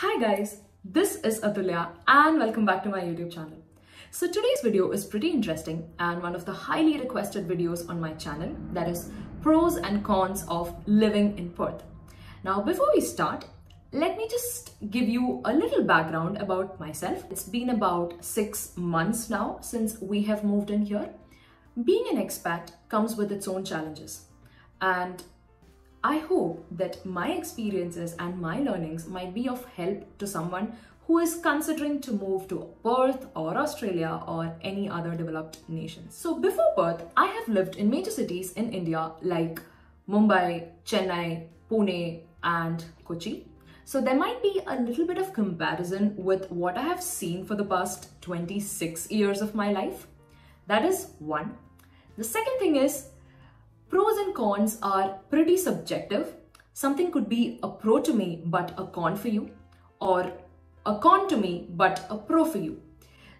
Hi guys, this is Athulya and welcome back to my YouTube channel. So today's video is pretty interesting and one of the highly requested videos on my channel that is pros and cons of living in Perth. Now before we start, let me just give you a little background about myself. It's been about six months now since we have moved in here. Being an expat comes with its own challenges and I hope that my experiences and my learnings might be of help to someone who is considering to move to Perth or Australia or any other developed nation. So before Perth, I have lived in major cities in India like Mumbai, Chennai, Pune and Kochi. So there might be a little bit of comparison with what I have seen for the past 26 years of my life. That is one. The second thing is Pros and cons are pretty subjective. Something could be a pro to me but a con for you, or a con to me but a pro for you.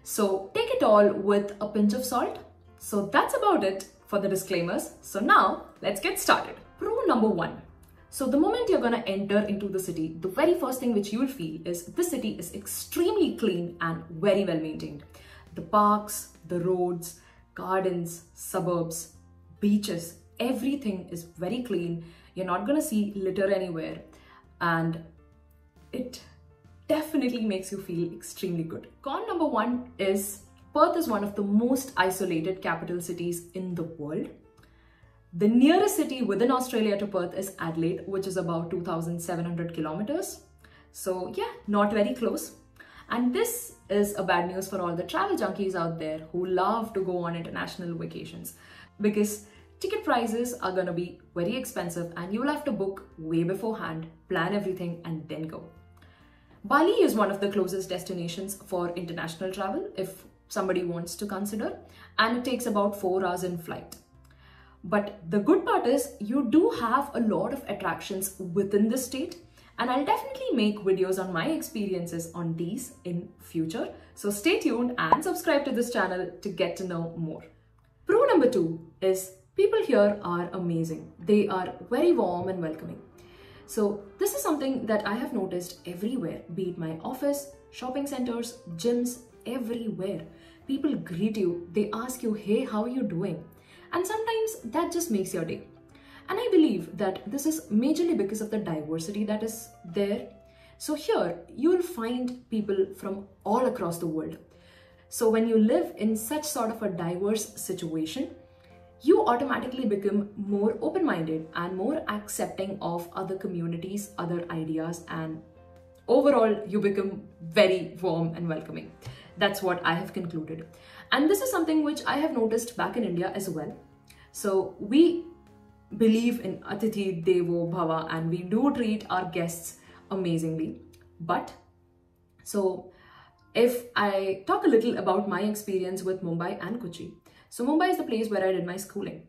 So take it all with a pinch of salt. So that's about it for the disclaimers. So now let's get started. Pro number one. So the moment you're gonna enter into the city, the very first thing which you'll feel is the city is extremely clean and very well maintained. The parks, the roads, gardens, suburbs, beaches, everything is very clean. You're not gonna see litter anywhere and it definitely makes you feel extremely good. Con number one is Perth is one of the most isolated capital cities in the world. The nearest city within Australia to Perth is Adelaide, which is about 2,700 kilometers. So yeah, not very close. And this is a bad news for all the travel junkies out there who love to go on international vacations because ticket prices are gonna be very expensive and you will have to book way beforehand, plan everything and then go. Bali is one of the closest destinations for international travel if somebody wants to consider and it takes about 4 hours in flight. But the good part is you do have a lot of attractions within the state and I'll definitely make videos on my experiences on these in future. So stay tuned and subscribe to this channel to get to know more. Pro number two is People here are amazing. They are very warm and welcoming. So this is something that I have noticed everywhere, be it my office, shopping centers, gyms, everywhere. People greet you, they ask you, hey, how are you doing? And sometimes that just makes your day. And I believe that this is majorly because of the diversity that is there. So here you'll find people from all across the world. So when you live in such sort of a diverse situation, you automatically become more open minded and more accepting of other communities, other ideas, and overall, you become very warm and welcoming. That's what I have concluded. And this is something which I have noticed back in India as well. So, we believe in Atithi Devo Bhava and we do treat our guests amazingly. But, so if I talk a little about my experience with Mumbai and Kochi, so Mumbai is the place where I did my schooling.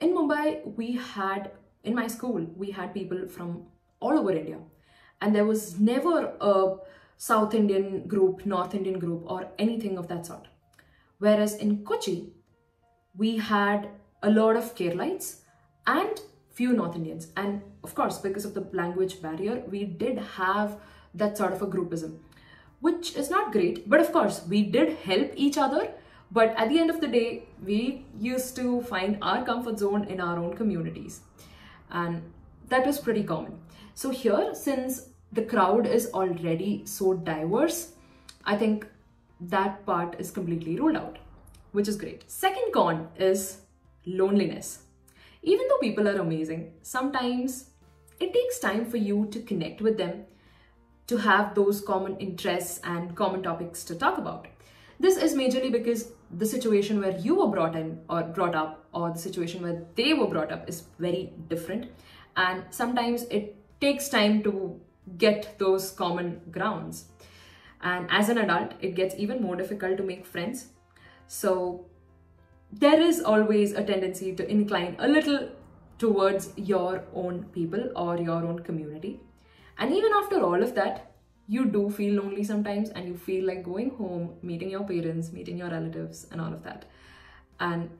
In Mumbai, we had, in my school, we had people from all over India. And there was never a South Indian group, North Indian group, or anything of that sort. Whereas in Kochi, we had a lot of Keralites and few North Indians. And of course, because of the language barrier, we did have that sort of a groupism, which is not great. But of course, we did help each other but at the end of the day, we used to find our comfort zone in our own communities. And that was pretty common. So here, since the crowd is already so diverse, I think that part is completely ruled out, which is great. Second con is loneliness. Even though people are amazing, sometimes it takes time for you to connect with them, to have those common interests and common topics to talk about. This is majorly because the situation where you were brought in or brought up or the situation where they were brought up is very different. And sometimes it takes time to get those common grounds. And as an adult, it gets even more difficult to make friends. So there is always a tendency to incline a little towards your own people or your own community. And even after all of that, you do feel lonely sometimes and you feel like going home, meeting your parents, meeting your relatives, and all of that. And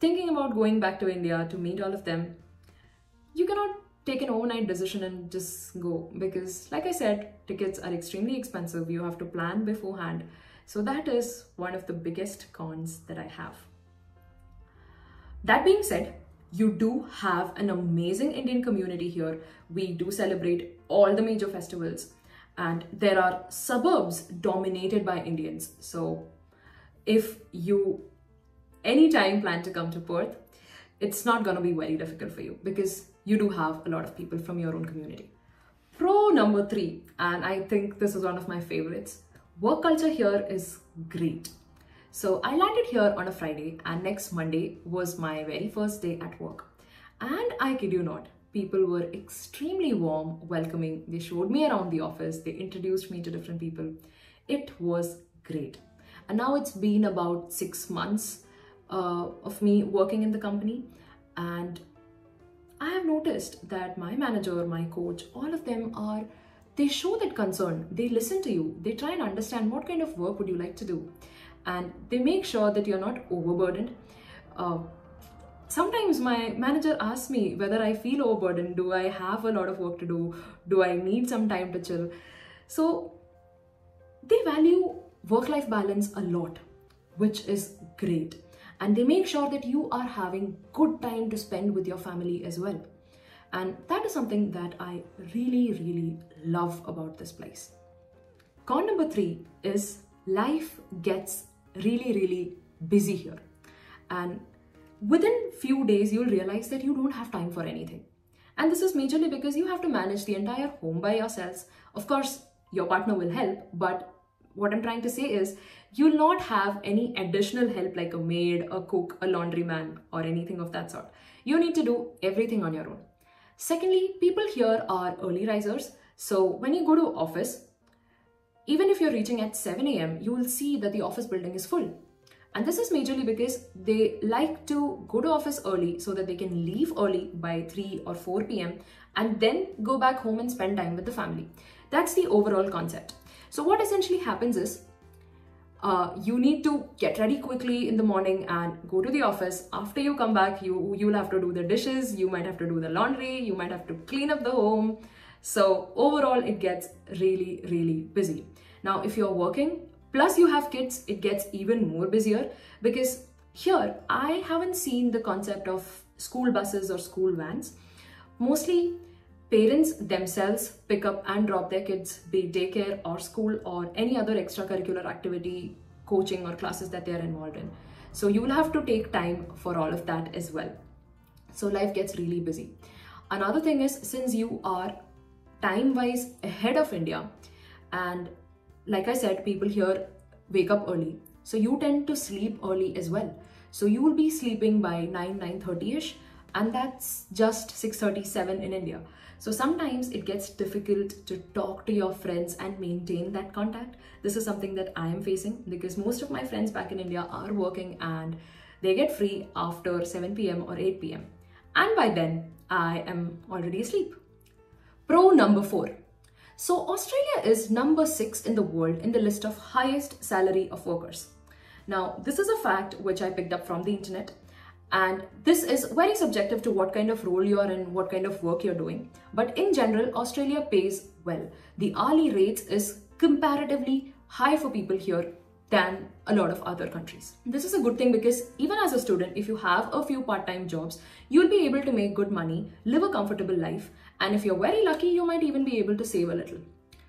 thinking about going back to India to meet all of them, you cannot take an overnight decision and just go because like I said, tickets are extremely expensive. You have to plan beforehand. So that is one of the biggest cons that I have. That being said, you do have an amazing Indian community here. We do celebrate all the major festivals and there are suburbs dominated by Indians. So if you anytime plan to come to Perth, it's not going to be very difficult for you because you do have a lot of people from your own community. Pro number three, and I think this is one of my favorites, work culture here is great. So I landed here on a Friday and next Monday was my very first day at work. And I kid you not, people were extremely warm, welcoming. They showed me around the office. They introduced me to different people. It was great. And now it's been about six months uh, of me working in the company. And I have noticed that my manager, my coach, all of them are, they show that concern. They listen to you. They try and understand what kind of work would you like to do. And they make sure that you're not overburdened. Uh, sometimes my manager asks me whether I feel overburdened. Do I have a lot of work to do? Do I need some time to chill? So they value work-life balance a lot, which is great and they make sure that you are having good time to spend with your family as well. And that is something that I really, really love about this place. Con number three is life gets really, really busy here. And within few days, you'll realize that you don't have time for anything. And this is majorly because you have to manage the entire home by yourselves. Of course, your partner will help, but what I'm trying to say is you'll not have any additional help like a maid, a cook, a laundryman, or anything of that sort. You need to do everything on your own. Secondly, people here are early risers. So when you go to office, even if you're reaching at 7 a.m., you will see that the office building is full. And this is majorly because they like to go to office early so that they can leave early by 3 or 4 p.m. and then go back home and spend time with the family. That's the overall concept. So what essentially happens is uh, you need to get ready quickly in the morning and go to the office. After you come back, you, you'll have to do the dishes, you might have to do the laundry, you might have to clean up the home. So overall, it gets really, really busy. Now, if you're working, plus you have kids, it gets even more busier because here, I haven't seen the concept of school buses or school vans. Mostly parents themselves pick up and drop their kids, be daycare or school or any other extracurricular activity, coaching or classes that they're involved in. So you will have to take time for all of that as well. So life gets really busy. Another thing is since you are time wise ahead of India and like I said, people here wake up early. So you tend to sleep early as well. So you will be sleeping by 9, 9.30ish and that's just 6.37 in India. So sometimes it gets difficult to talk to your friends and maintain that contact. This is something that I am facing because most of my friends back in India are working and they get free after 7 p.m. or 8 p.m. And by then, I am already asleep. Pro number four. So Australia is number six in the world in the list of highest salary of workers. Now, this is a fact which I picked up from the internet and this is very subjective to what kind of role you are in, what kind of work you're doing. But in general, Australia pays well. The hourly rates is comparatively high for people here than a lot of other countries. This is a good thing because even as a student, if you have a few part-time jobs, you'll be able to make good money, live a comfortable life, and if you're very lucky, you might even be able to save a little.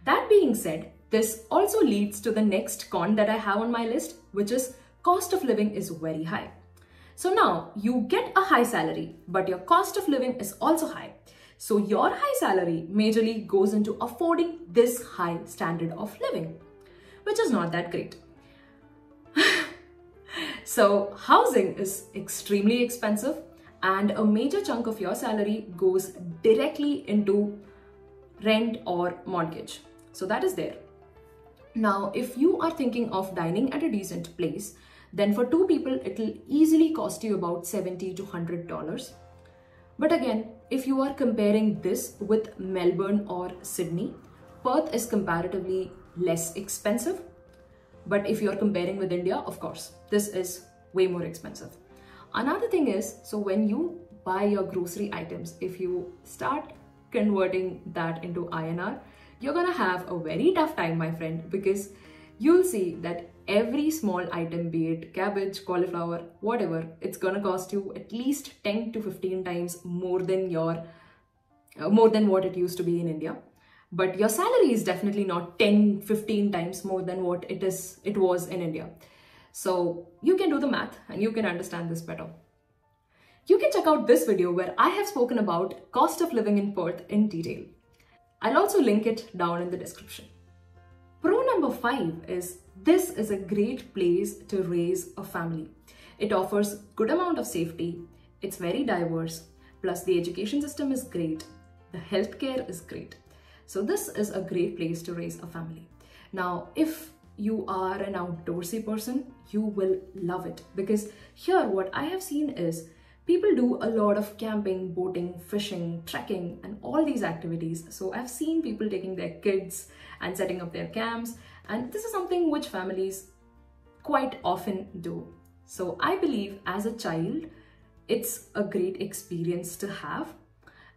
That being said, this also leads to the next con that I have on my list, which is cost of living is very high. So now you get a high salary, but your cost of living is also high. So your high salary majorly goes into affording this high standard of living, which is not that great. So housing is extremely expensive and a major chunk of your salary goes directly into rent or mortgage. So that is there. Now, if you are thinking of dining at a decent place, then for two people, it'll easily cost you about 70 to $100. But again, if you are comparing this with Melbourne or Sydney, Perth is comparatively less expensive. But if you're comparing with India, of course, this is way more expensive. Another thing is, so when you buy your grocery items, if you start converting that into INR, you're gonna have a very tough time, my friend, because you'll see that every small item, be it cabbage, cauliflower, whatever, it's gonna cost you at least 10 to 15 times more than your uh, more than what it used to be in India. But your salary is definitely not 10, 15 times more than what it is it was in India. So you can do the math and you can understand this better. You can check out this video where I have spoken about cost of living in Perth in detail. I'll also link it down in the description. Pro number five is this is a great place to raise a family. It offers good amount of safety. It's very diverse. Plus the education system is great. The healthcare is great. So this is a great place to raise a family. Now, if you are an outdoorsy person, you will love it because here what I have seen is people do a lot of camping, boating, fishing, trekking, and all these activities. So I've seen people taking their kids and setting up their camps, and this is something which families quite often do. So I believe as a child, it's a great experience to have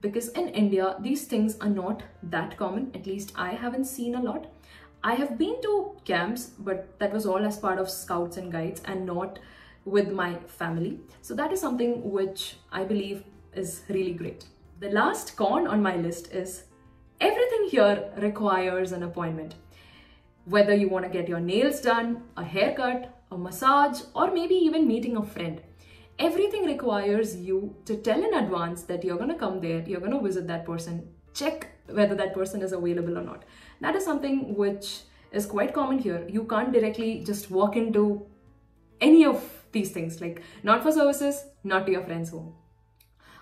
because in India, these things are not that common. At least I haven't seen a lot. I have been to camps, but that was all as part of scouts and guides and not with my family. So that is something which I believe is really great. The last con on my list is everything here requires an appointment. Whether you want to get your nails done, a haircut, a massage, or maybe even meeting a friend. Everything requires you to tell in advance that you're going to come there, you're going to visit that person, check whether that person is available or not. That is something which is quite common here. You can't directly just walk into any of these things, like not for services, not to your friend's home.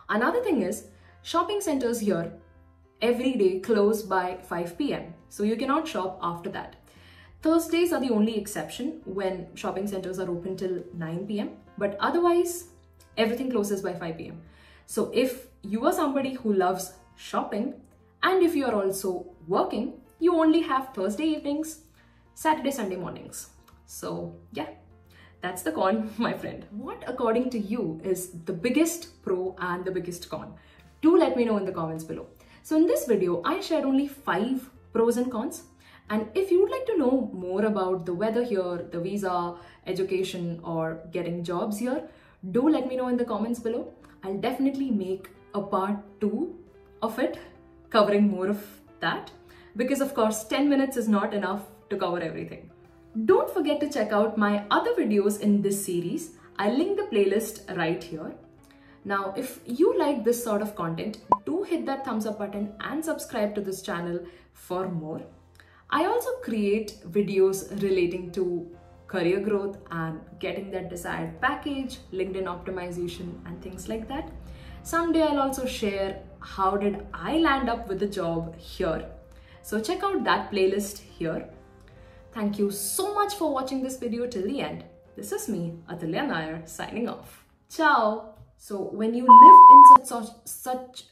Another thing is, shopping centers here every day close by 5 p.m. So you cannot shop after that. Thursdays are the only exception when shopping centers are open till 9 p.m. But otherwise, everything closes by 5 p.m. So if you are somebody who loves shopping and if you are also working, you only have Thursday evenings, Saturday, Sunday mornings. So yeah, that's the con, my friend. What according to you is the biggest pro and the biggest con? Do let me know in the comments below. So in this video, I shared only five pros and cons. And if you would like to know more about the weather here, the visa, education, or getting jobs here, do let me know in the comments below. I'll definitely make a part two of it covering more of that because of course 10 minutes is not enough to cover everything. Don't forget to check out my other videos in this series. I'll link the playlist right here. Now, if you like this sort of content, do hit that thumbs up button and subscribe to this channel for more. I also create videos relating to career growth and getting that desired package, LinkedIn optimization and things like that. Someday I'll also share how did I land up with a job here. So check out that playlist here. Thank you so much for watching this video till the end. This is me, Athulya Nair, signing off. Ciao! So when you live in such, such